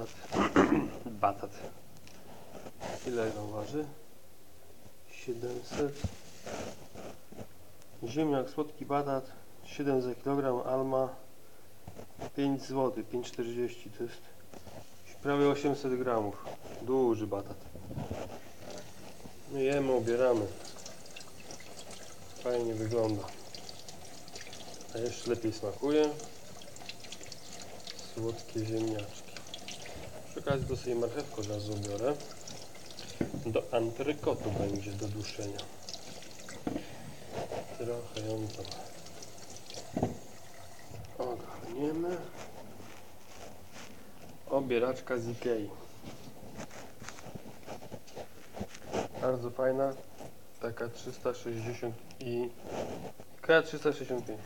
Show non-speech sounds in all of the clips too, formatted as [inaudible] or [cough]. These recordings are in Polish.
batat. [clears throat] batat. Ile on waży? 700. Ziemniak, słodki batat, 7 za kilogram, alma 5 zł, 5,40 to jest prawie 800 gramów. Duży batat. My jemy, obieramy. Fajnie wygląda. A jeszcze lepiej smakuje. Słodkie ziemniaczki. Przy okazji to sobie marchewkę od razu biorę. Do antrykotu będzie do duszenia. Trochę ją tam ogarniemy. Obieraczka z Ikei. Bardzo fajna. Taka 360 i... K 365.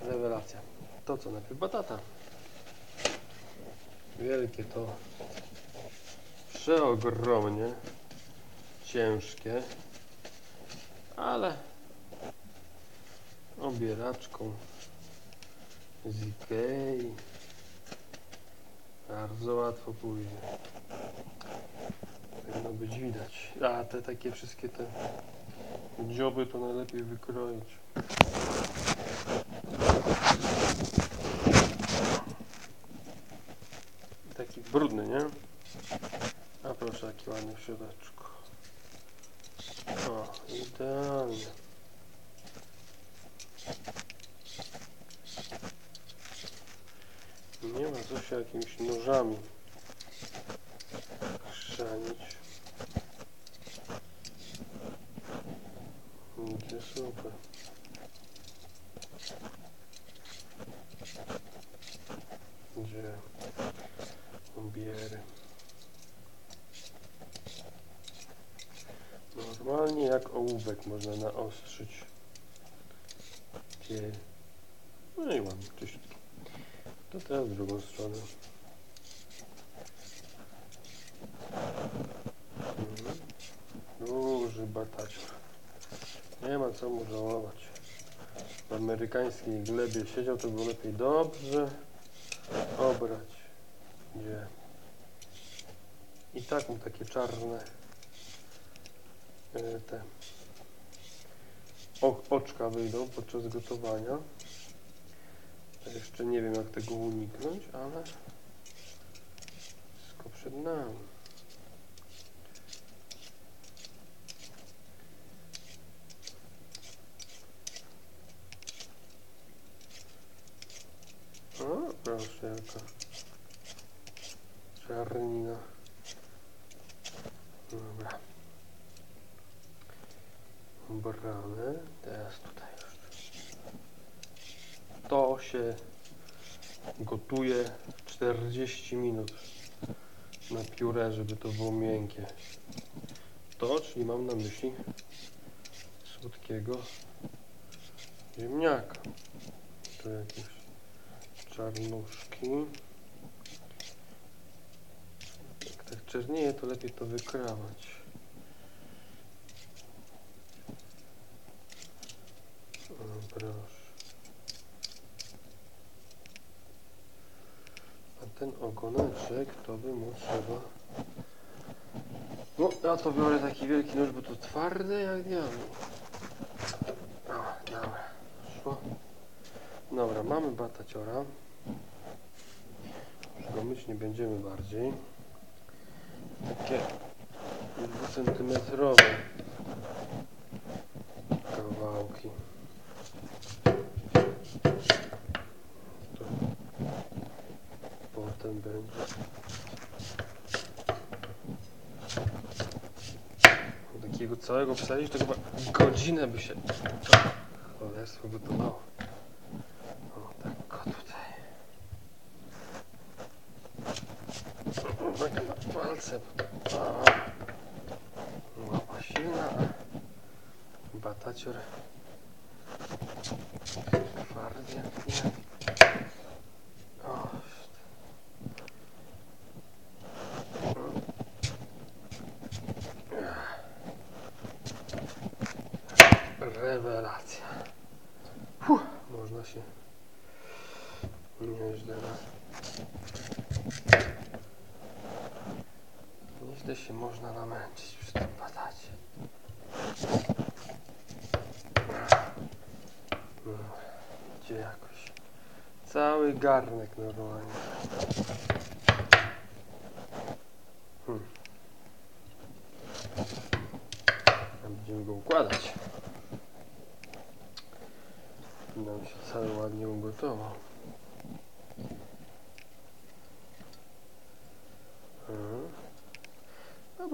Rewelacja. To co najpierw batata. Wielkie to. Przeogromnie. Ciężkie. Ale obieraczką z Ikei. Bardzo łatwo pójdzie. Powinno być widać. A te takie wszystkie te dzioby to najlepiej wykroić. Brudny, nie? A proszę, jaki ładny w środeczku. O, idealnie. Nie ma co się jakimiś nożami chrzanić. Będzie super. Gdzie Normalnie jak ołówek można naostrzyć. Takie... No i ładnie, czyściutkie. To teraz w drugą stronę. Mhm. Duży batacior. Nie ma co mu żałować. W amerykańskiej glebie siedział, to było lepiej dobrze obrać. Gdzie? I tak mu takie czarne e, te oczka wyjdą podczas gotowania. Jeszcze nie wiem jak tego uniknąć, ale wszystko przed nami. O, proszę jaka czarnina. Dobra. Bramy. Teraz tutaj już. To się gotuje 40 minut na pióre, żeby to było miękkie. To, czyli mam na myśli słodkiego ziemniaka. Tu jakieś czarnuszki. Jak czernieje, to lepiej to wykrawać. Proszę. A ten ogoneczek to by mu trzeba... No, ja to biorę taki wielki nóż, bo to twarde jak diabeł. O, dobra. Szło. Dobra, mamy bataciora. Już go myć nie będziemy bardziej. Takie dwucentymetrowe kawałki. To potem będzie. Takiego całego wsadzić, to chyba godzinę by się cholerstwo gotowało. O, tak go tutaj. Tak na palce. O. Łapa silna, a batacior. O, Rewelacja. Fuh, można się nieźle na Źle się można namęczyć przy tym batacie. No, Gdzie jakoś. Cały garnek normalnie. Hmm. Będziemy go układać. Nam się cały ładnie ugotował.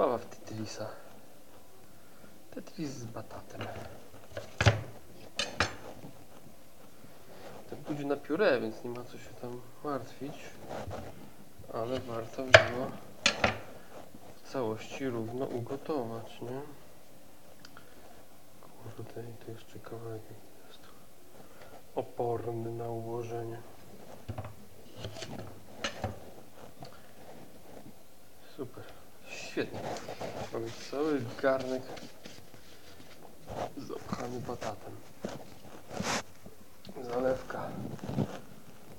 Zabawa w Tetrisa. Tetris z batatem. Ten pójdzie na pióre, więc nie ma co się tam martwić. Ale warto było w całości równo ugotować, nie? Kurde, i tu jeszcze kawałek jest oporny na ułożenie. Super, świetnie. Mamy cały garnek zapchany batatem. Zalewka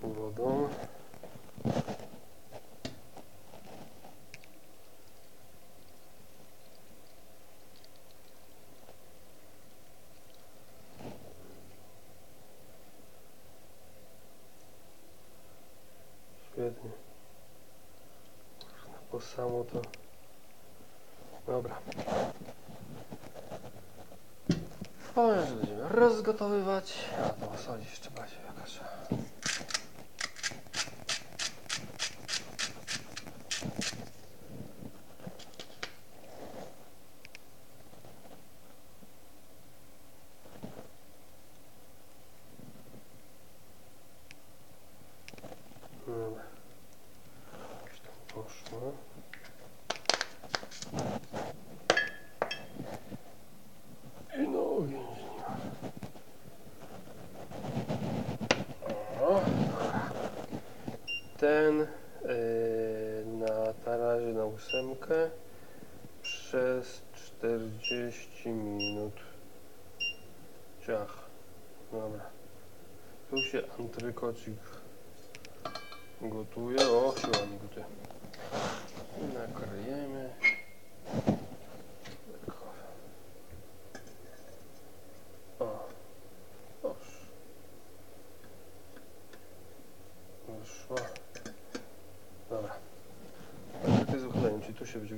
wodą. Świetnie. Po samo to. Dobra. Powiem, że będziemy rozgotowywać. A to osadzić jeszcze bardziej jakaś. Dobra. Już tam poszło. I no więźnia. O, Ten yy, na tarazie na ósemkę przez 40 minut. Ciach. Dobra. Tu się antrykocik gotuje. O, się ładnie gotuje. Nakryjemy. Tak. O, oż.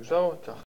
Wyszła. Dobra.